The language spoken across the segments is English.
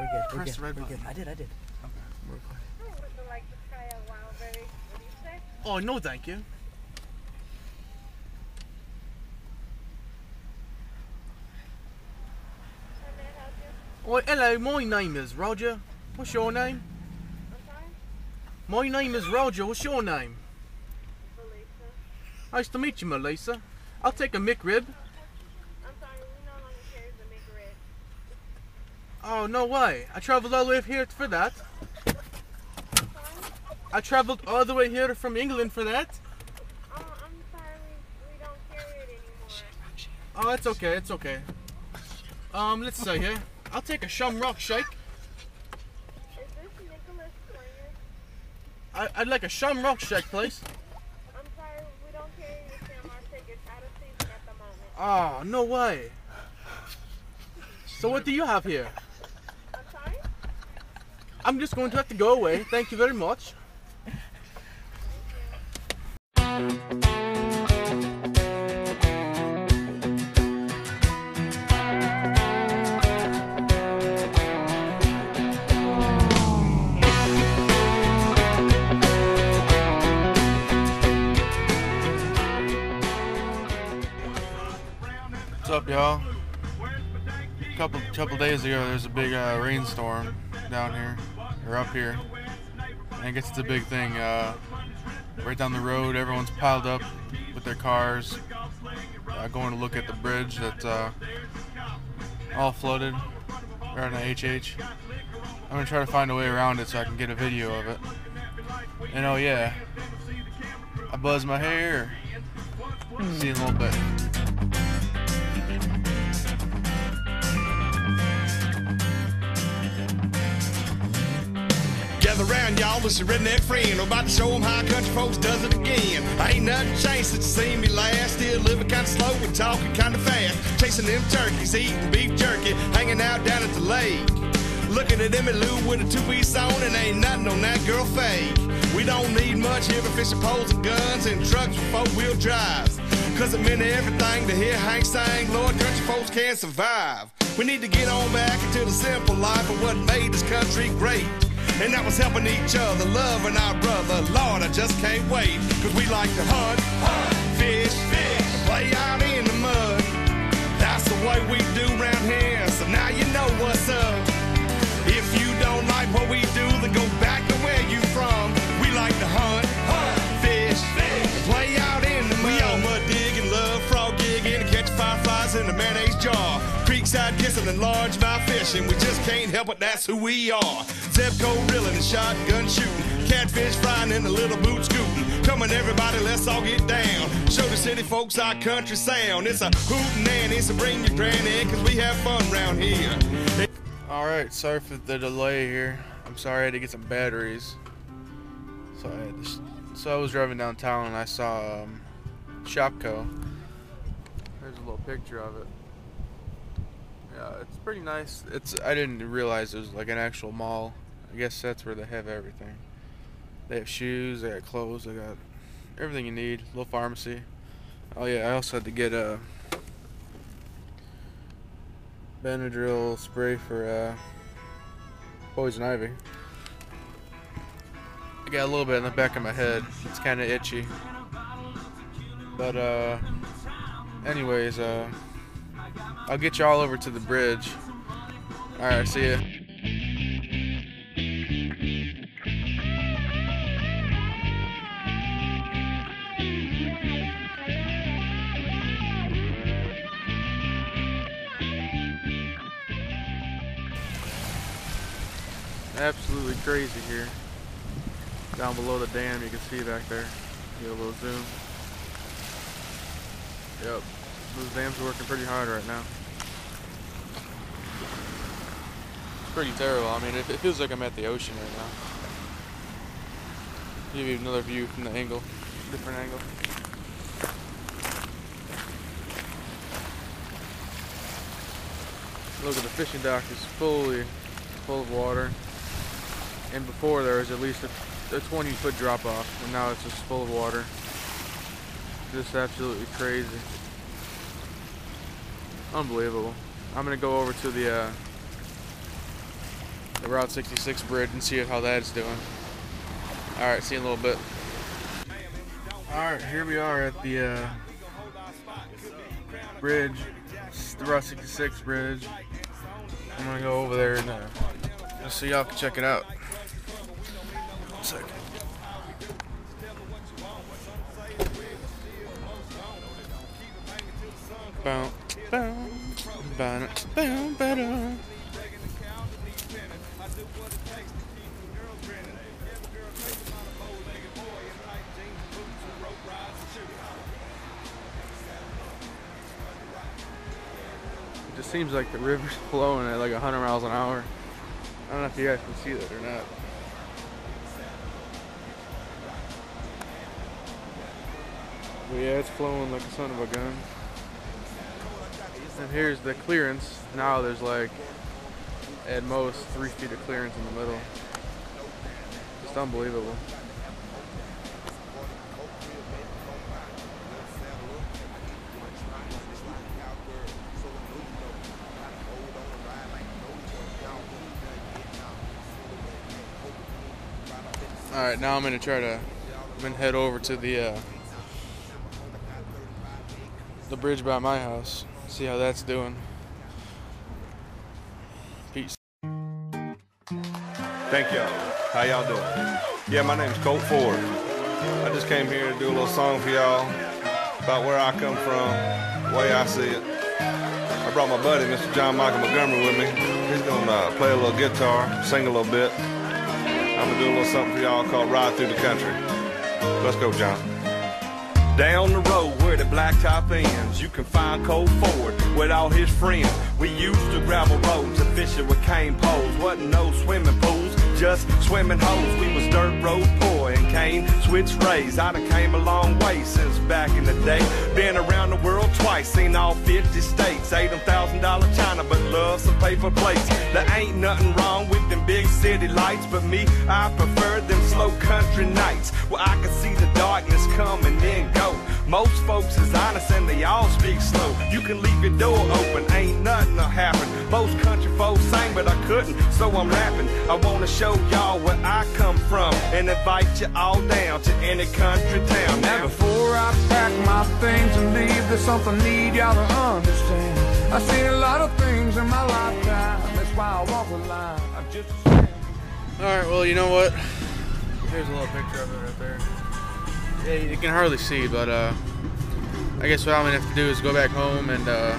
We're good. We're Press good. red We're button. good. I did. I did. Okay. We're recording. Would you like to try a wild berry? What do you say? Oh, no, thank you. How I help you? Oh, hello, my name is Roger. What's your name? My name is Roger. What's your name? Felisa. Nice to meet you, Melissa. I'll take a McRib. I'm sorry, we no longer carry the big red. Oh, no way. I traveled all the way here for that. I traveled all the way here from England for that. Oh, I'm sorry, we, we don't carry it anymore. Oh, it's okay. It's okay. Um, let's see here. I'll take a Shamrock Shake. Is this Nicholas? I, I'd like a Shamrock Shake, please. I'm sorry, we don't carry the Shamrock Shake. It's out of season at the moment. Oh, no way. So what do you have here? I'm just going to have to go away. Thank you very much. What's up, y'all? A couple couple days ago, there's a big uh, rainstorm down here, up here. And I guess it's a big thing. Uh, right down the road, everyone's piled up with their cars, uh, going to look at the bridge that's uh, all flooded right on HH. I'm gonna try to find a way around it so I can get a video of it. And oh yeah, I buzzed my hair. See you in a little bit. Gather round, y'all, is your redneck friend. I'm about to show 'em how country folks does it again. Ain't nothing changed since you seen me last. Still living kinda slow and talking kinda fast. Chasing them turkeys, eating beef jerky, hanging out down at the lake. Looking at Emmy Lou with a two-piece on and ain't nothing on that girl fake. We don't need much here but fishing poles and guns and trucks with four-wheel drives. Cause it meant everything to hear Hank sing, Lord, country folks can't survive. We need to get on back into the simple life of what made this country great. And that was helping each other, loving our brother. Lord, I just can't wait. Cause we like to hunt, hunt, fish, fish, play out in the mud. That's the way we do round here. So now you know what's up. If you don't like what we do, then go back to where you from. We like to hunt, hunt, fish, fish, play out in the mud. We all mud dig and love frog gigging and catch fireflies in the mayonnaise jar. Creekside kissing and largemouth fishing. We just can't help it, that's who we are. Zebco reeling and shotgun shooting. Catfish frying in the little boot scooting. Come on, everybody, let's all get down. Show the city folks our country sound. It's a hootin' nanny, so bring your granny, cause we have fun round here. Alright, sorry for the delay here. I'm sorry I had to get some batteries. So I to, so I was driving downtown and I saw um, Shopko. There's a little picture of it. Yeah, it's pretty nice. It's I didn't realize it was like an actual mall. I guess that's where they have everything. They have shoes, they got clothes, they got everything you need. Little pharmacy. Oh yeah, I also had to get a Benadryl spray for uh, poison ivy. I got a little bit in the back of my head. It's kind of itchy. But uh, anyways, uh, I'll get you all over to the bridge. All right, see ya. Absolutely crazy here. Down below the dam, you can see back there. Get a little zoom. Yep, those dams are working pretty hard right now. It's pretty terrible. I mean, it, it feels like I'm at the ocean right now. Give you another view from the angle, different angle. Look at the fishing dock is fully full of water. And before there was at least a, a 20 foot drop off, and now it's just full of water. Just absolutely crazy. Unbelievable. I'm gonna go over to the uh, the Route 66 bridge and see how that's doing. All right, see you in a little bit. All right, here we are at the uh, bridge, it's the Route 66 bridge. I'm gonna go over there and uh, just so y'all can check it out. One second. Just seems like the river's flowing at like 100 miles an hour. I don't know if you guys can see that or not. But yeah, it's flowing like a son of a gun. And here's the clearance. Now there's like at most three feet of clearance in the middle. It's unbelievable. All right, now I'm gonna try to, I'm gonna head over to the uh, the bridge by my house, see how that's doing. Peace. Thank y'all. How y'all doing? Yeah, my name's Colt Ford. I just came here to do a little song for y'all about where I come from, the way I see it. I brought my buddy, Mr. John Michael Montgomery, with me. He's gonna uh, play a little guitar, sing a little bit. I'm gonna do a little something for y'all called Ride Through the Country. Let's go, John. Down the road where the blacktop ends, you can find Colt Ford with all his friends. We used to gravel roads and fishing with cane poles. Wasn't no swimming pools, just swimming holes. We was dirt road poor and cane switch rays. I done came a long way since back in the day. Been around the world twice, seen all 50 states. Ate them thousand dollar china, but love some paper plates. There ain't nothing wrong with them big city lights, but me, I prefer them slow country nights where I can see the darkness come and then go. Most folks is honest and they all speak slow. You can leave your door open, ain't nothing to happen. Couldn't, so I'm rapping. I wanna show y'all where I come from and invite you all down to any country town. Now Now, before I pack my things and leave, there's something I need y'all to understand. I've seen a lot of things in my lifetime. That's why I walk the line. I'm just. All right, well, you know what? Here's a little picture of it right there. Yeah, you can hardly see, but uh, I guess what I'm gonna have to do is go back home and uh,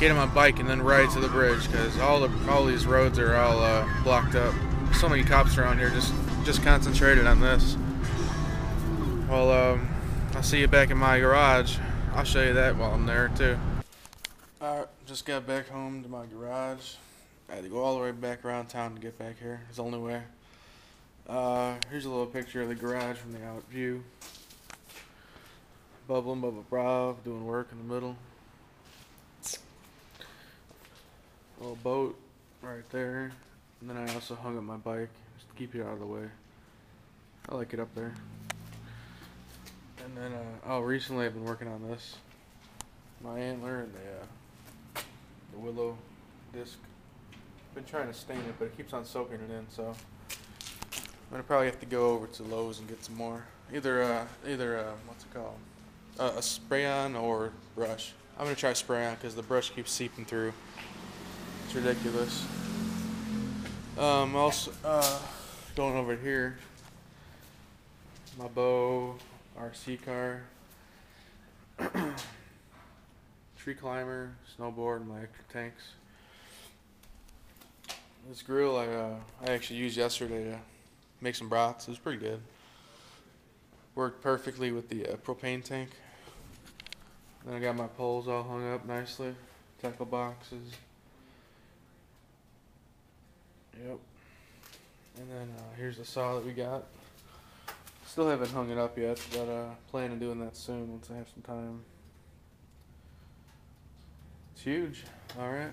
get on my bike and then ride to the bridge because all the all these roads are all uh, blocked up. So many cops around here just just concentrated on this. Well, um, I'll see you back in my garage. I'll show you that while I'm there too. All right, just got back home to my garage. I had to go all the way back around town to get back here. It's the only way. Uh, here's a little picture of the garage from the out view. Bubba and Bubba doing work in the middle. Little boat right there. And then I also hung up my bike just to keep it out of the way. I like it up there. And then, uh, oh, recently I've been working on this. My antler and the, uh, the willow disc been trying to stain it, but it keeps on soaking it in. So I'm gonna probably have to go over to Lowe's and get some more. Either uh, either uh, what's it called? Uh, a spray on or brush. I'm gonna try spray on because the brush keeps seeping through. It's ridiculous. Um, also uh, going over here. My bow, RC car, tree climber, snowboard, my tanks. This grill I uh, I actually used yesterday to make some brats. It was pretty good. Worked perfectly with the uh, propane tank. Then I got my poles all hung up nicely. Tackle boxes. Yep. And then uh, here's the saw that we got. Still haven't hung it up yet, but uh, plan on doing that soon once I have some time. It's huge. All right.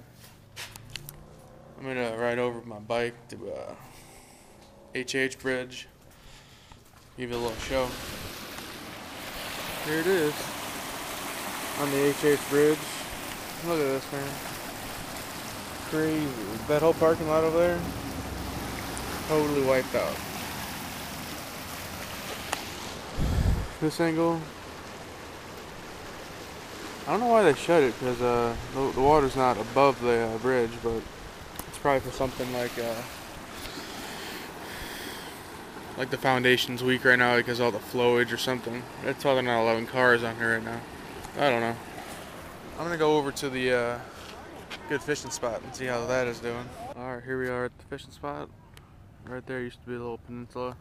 I'm gonna ride over my bike to uh, HH Bridge. Give you a little show. Here it is on the HH Bridge. Look at this, man. Crazy. That whole parking lot over there, totally wiped out. This angle, I don't know why they shut it because uh, the, the water's not above the uh, bridge, but it's probably for something like uh, like the foundation's weak right now because all the flowage or something. That's why they're not allowing cars on here right now. I don't know. I'm gonna go over to the uh, good fishing spot and see how that is doing. All right, here we are at the fishing spot. Right there used to be a little peninsula,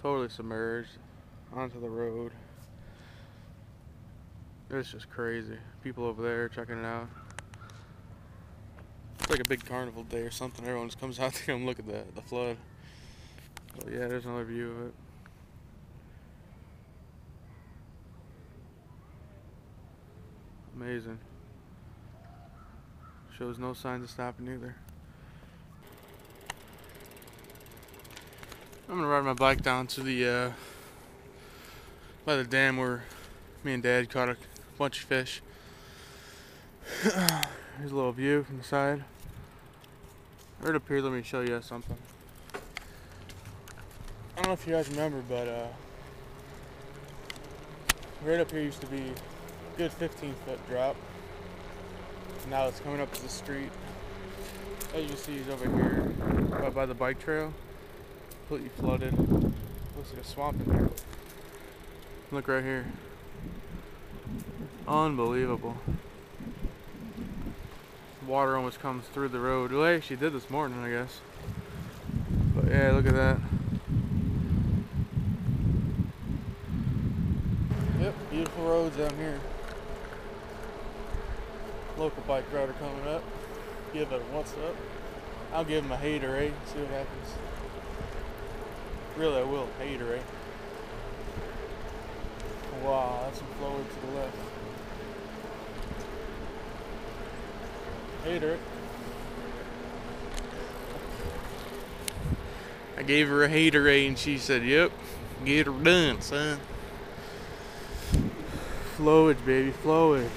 totally submerged onto the road. It's just crazy. People over there checking it out. It's like a big carnival day or something. Everyone just comes out to come look at the, the flood. But yeah, there's another view of it. Amazing. Shows no signs of stopping either. I'm gonna ride my bike down to the uh, by the dam where me and Dad caught a bunch of fish. Here's a little view from the side. Right up here, let me show you something. I don't know if you guys remember, but uh, right up here used to be a good 15 foot drop. Now it's coming up to the street. As you see, he's over here by, by the bike trail. Completely flooded. Looks like a swamp in here. Look right here. Unbelievable. Water almost comes through the road. Well, actually did this morning, I guess. But yeah, look at that. Yep, beautiful roads down here. Local bike rider coming up. Give it a what's up. I'll give him a hater, eh? See what happens. Really, I will. Hater, eh? Wow, that's some flowing to the left. Hater. I gave her a haterade and she said, Yep, get her done, son. Flowage, baby, flowage.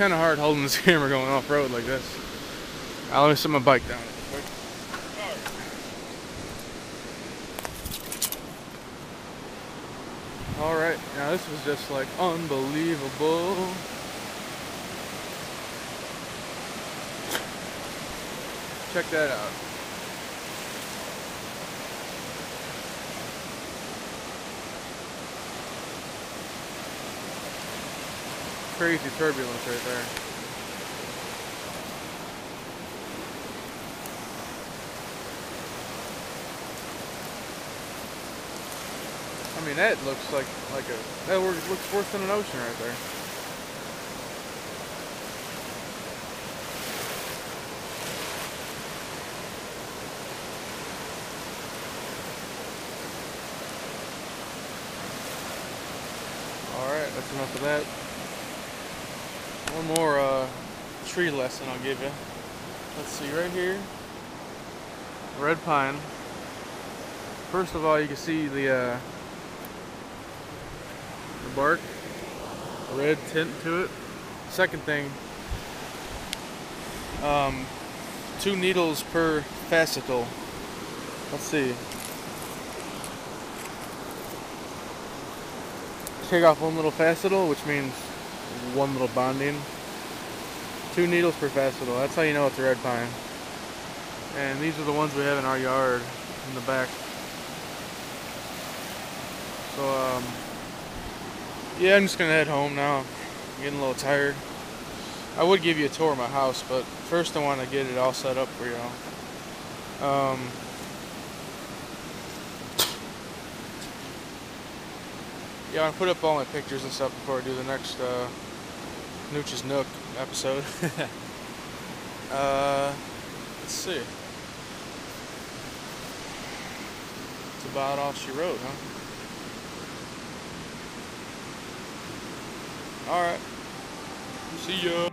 Kind of hard holding this camera going off road like this. I'll let me set my bike down. All right, now this was just like unbelievable. Check that out. Crazy turbulence right there. I mean, that looks like like a that looks worse than an ocean right there. All right, that's enough of that. One more uh, tree lesson I'll give you. Let's see right here, red pine. First of all, you can see the uh, the bark, red tint to it. Second thing, um, two needles per fascicle. Let's see. Take off one little fascicle, which means one little bonding. Two needles per fascicle. That's how you know it's a red pine. And these are the ones we have in our yard in the back. So, um, yeah, I'm just gonna head home now. I'm getting a little tired. I would give you a tour of my house, but first I want to get it all set up for y'all. Um, yeah, I'm put up all my pictures and stuff before I do the next uh, Nuch's Nook episode. uh, let's see. It's about all she wrote, huh? All right. See ya.